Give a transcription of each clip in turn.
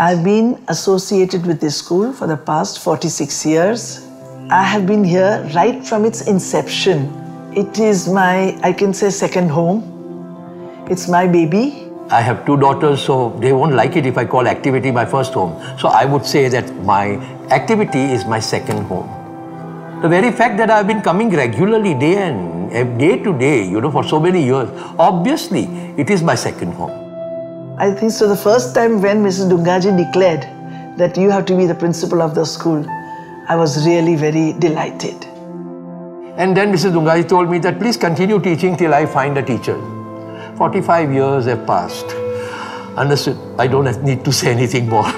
I've been associated with this school for the past 46 years. I have been here right from its inception. It is my, I can say, second home. It's my baby. I have two daughters, so they won't like it if I call activity my first home. So I would say that my activity is my second home. The very fact that I've been coming regularly day and eh, day to day, you know, for so many years, obviously it is my second home. I think so. The first time when Mrs. Dungaji declared that you have to be the principal of the school, I was really very delighted. And then Mrs. Dungaji told me that please continue teaching till I find a teacher. 45 years have passed. Understood? I don't need to say anything more.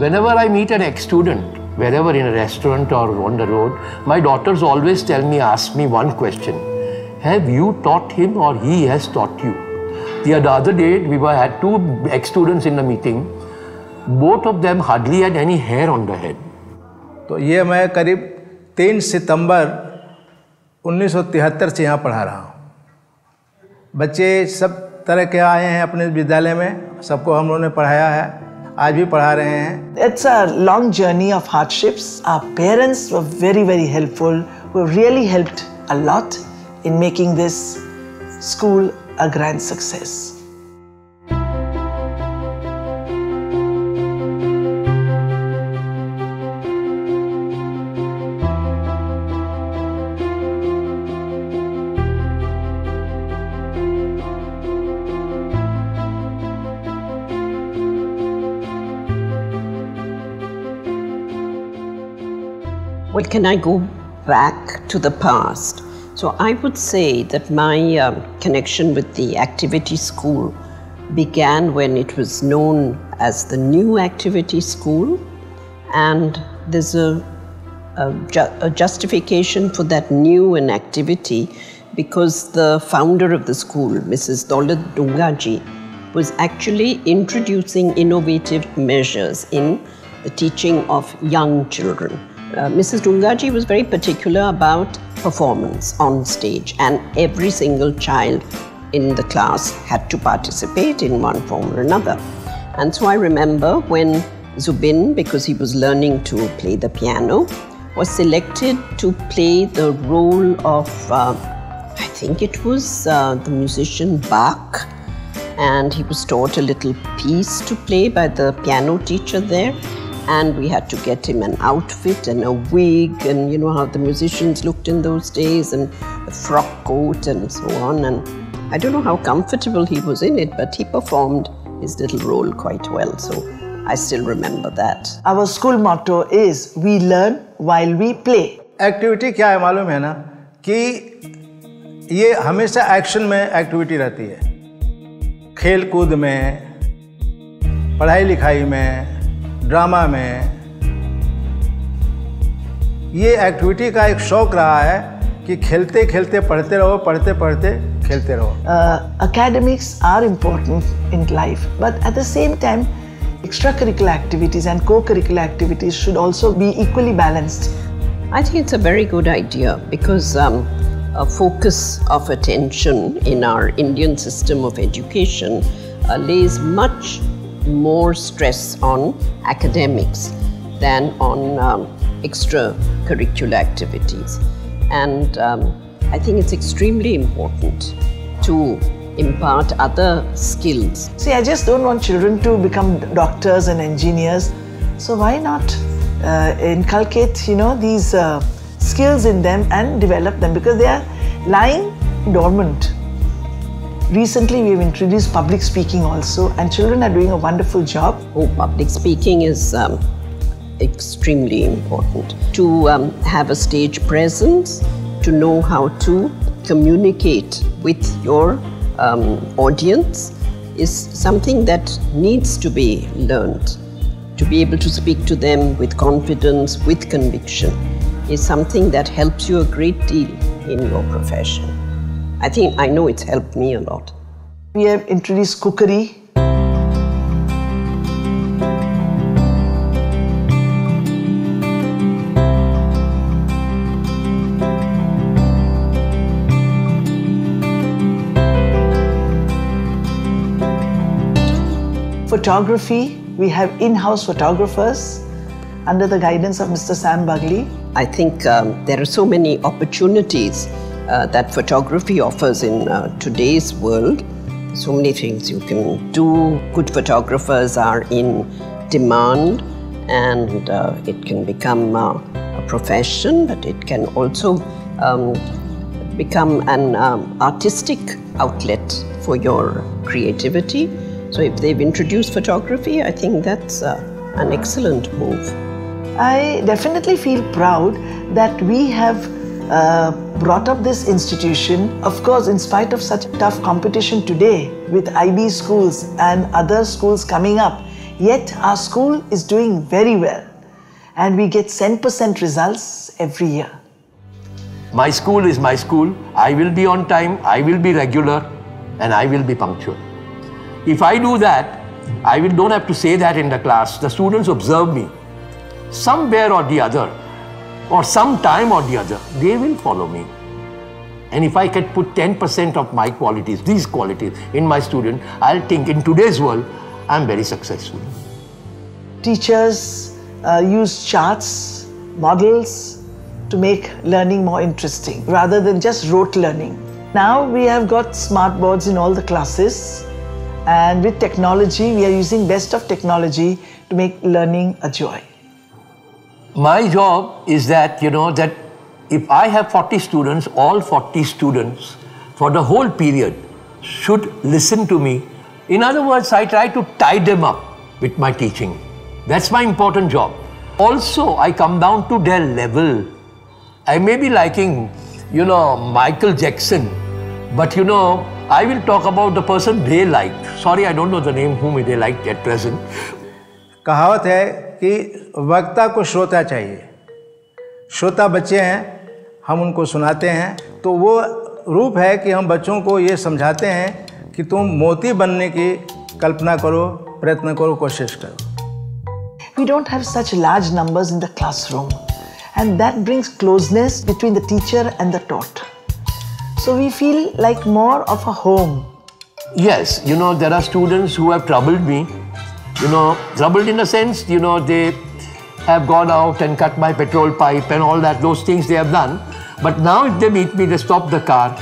Whenever I meet an ex-student, wherever in a restaurant or on the road, my daughters always tell me, ask me one question. Have you taught him or he has taught you? The other day, we were, had two ex-students in the meeting. Both of them hardly had any hair on the head. तो ये मैं करीब तीन सितंबर 1973 से यहाँ पढ़ा रहा हूँ बच्चे सब तरह के आए हैं अपने विद्यालय में सबको हम लोगों ने पढ़ाया है आज भी पढ़ा रहे हैं It's a long journey of hardships. Our parents were very, very helpful, who really helped a lot in making this school a grand success. Well, can I go back to the past? So I would say that my um, connection with the activity school began when it was known as the New Activity School, and there's a, a, ju- a justification for that new and activity because the founder of the school, Mrs. Daulat Dungaji, was actually introducing innovative measures in the teaching of young children. Uh, Mrs. Dungaji was very particular about performance on stage, and every single child in the class had to participate in one form or another. And so I remember when Zubin, because he was learning to play the piano, was selected to play the role of, uh, I think it was uh, the musician Bach, and he was taught a little piece to play by the piano teacher there and we had to get him an outfit and a wig and you know how the musicians looked in those days and a frock coat and so on and i don't know how comfortable he was in it but he performed his little role quite well so i still remember that Our school motto is We learn while we play. Activity क्या है मालूम है ना कि ये हमेशा action में activity रहती है खेल कूद में पढ़ाई लिखाई में Drama में ये एक्टिविटी का एक शौक रहा है कि खेलते खेलते पढ़ते रहो पढ़ते पढ़ते खेलते रहो। Academics are important in life but at the same time extra curricular activities and co curricular activities should also be equally balanced I think it's a very good idea because A focus of attention in our Indian system of education uh, lays much more stress on academics than on um, extracurricular activities. And um, I think it's extremely important to impart other skills See, I just don't want children to become doctors and engineers. So why not uh, inculcate, you know, these uh, skills in them and develop them because they are lying dormant. Recently, we have introduced public speaking also, and children are doing a wonderful job. Oh, public speaking is um, extremely important. To um, have a stage presence, to know how to communicate with your um, audience is something that needs to be learned. To be able to speak to them with confidence, with conviction, is something that helps you a great deal in your profession. I think I know it's helped me a lot. We have introduced cookery. Photography, we have in-house photographers under the guidance of Mr. Sam Bugley. I think um, there are so many opportunities uh, that photography offers in uh, today's world. So many things you can do. Good photographers are in demand and uh, it can become uh, a profession, but it can also um, become an um, artistic outlet for your creativity. So if they've introduced photography, I think that's uh, an excellent move. I definitely feel proud that we have uh, brought up this institution. Of course, in spite of such tough competition today with IB schools and other schools coming up, yet our school is doing very well and we get 10% results every year. My school is my school. I will be on time, I will be regular, and I will be punctual. If I do that, I will, don't have to say that in the class. The students observe me. Somewhere or the other, or some time or the other, they will follow me. And if I can put 10% of my qualities, these qualities, in my student, I'll think in today's world, I'm very successful. Teachers uh, use charts, models to make learning more interesting rather than just rote learning. Now we have got smart boards in all the classes and with technology, we are using best of technology to make learning a joy My job is that, you know, that if I have 40 students, all 40 students for the whole period should listen to me. In other words, I try to tie them up with my teaching. That's my important job. Also, I come down to their level. I may be liking, you know, Michael Jackson, but you know, I will talk about the person they liked. Sorry, I don't know the name whom they liked at present. कहावत है कि वक्ता को श्रोता चाहिए। श्रोता बच्चे हैं हम उनको सुनाते हैं तो वो रूप है कि हम बच्चों को ये समझाते हैं कि तुम मोती बनने की कल्पना करो प्रयत्न करो कोशिश करो। We don't have such large numbers in the classroom and that brings closeness between the teacher and the taught so we feel like more of a home yes you know there are students who have troubled me You know, troubled in a sense, you know, they have gone out and cut my petrol pipe and all that, those things they have done. But now if they meet me, they stop the car,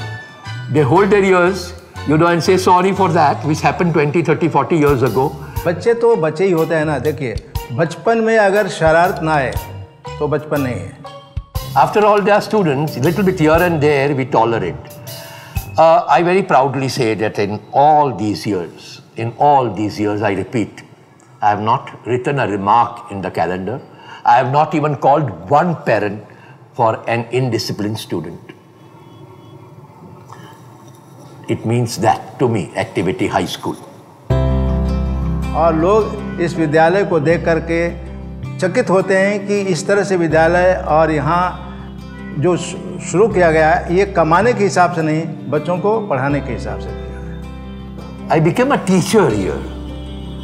they hold their ears, you know, and say sorry for that, which happened 20, 30, 40 years ago. बच्चे तो बच्चे ही होते हैं ना देखिए बचपन में अगर शरारत ना आए तो बचपन नहीं है After all, they are students, a little bit here and there, we tolerate. Uh, I very proudly say that in all these years, in all these years, I repeat, I have not written a remark in the calendar. I have not even called one parent for an indisciplined student. It means that to me, Activity High School. और लोग इस विद्यालय को देख करके चकित होते हैं कि इस तरह से विद्यालय और यहाँ जो शुरू किया गया है ये कमाने के हिसाब से नहीं बच्चों को पढ़ाने के हिसाब से किया है I became a teacher here.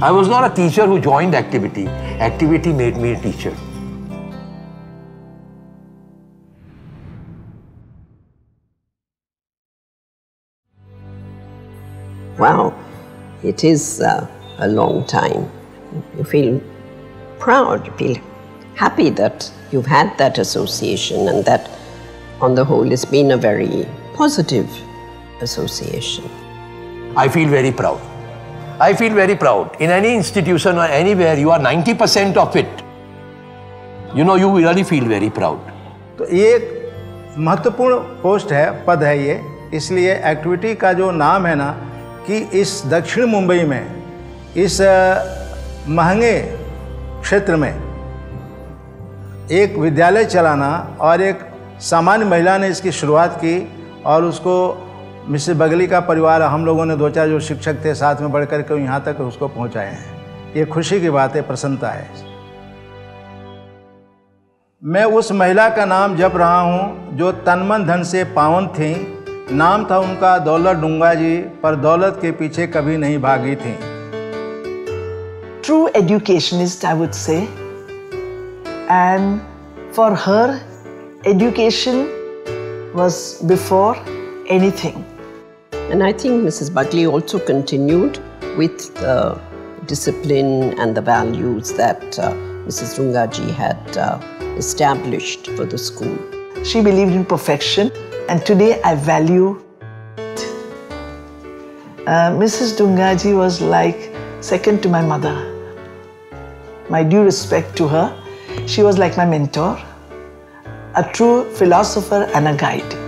I was not a teacher who joined activity. Activity made me a teacher. Wow, it is uh, a long time. You feel proud, you feel happy that you've had that association and that on the whole it's been a very positive association. I feel very proud. I feel very proud. In any institution or anywhere, you are 90% of it. You know, you really feel very proud. तो ये महत्वपूर्ण post है पद है ये इसलिए activity का जो नाम है ना कि इस दक्षिण मुंबई में इस महँगे क्षेत्र में एक विद्यालय चलाना और एक सामान्य महिला ने इसकी शुरुआत की और उसको मिसेस बगली का परिवार हम लोगों ने दो चार जो शिक्षक थे साथ में बढ़ कर के यहाँ तक उसको पहुँचाए हैं ये खुशी की बात है प्रसन्नता है मैं उस महिला का नाम जप रहा हूँ जो तनमन धन से पावन थी नाम था उनका दौलत डूँगा जी पर दौलत के पीछे कभी नहीं भागी थी True educationist, I would say. And for her, education was before anything. And I think Mrs. Buckley also continued with the discipline and the values that uh, Mrs. Dungaji had uh, established for the school. She believed in perfection, and today I value. Uh, Mrs. Dungaji was like second to my mother. My due respect to her, she was like my mentor, a true philosopher and a guide.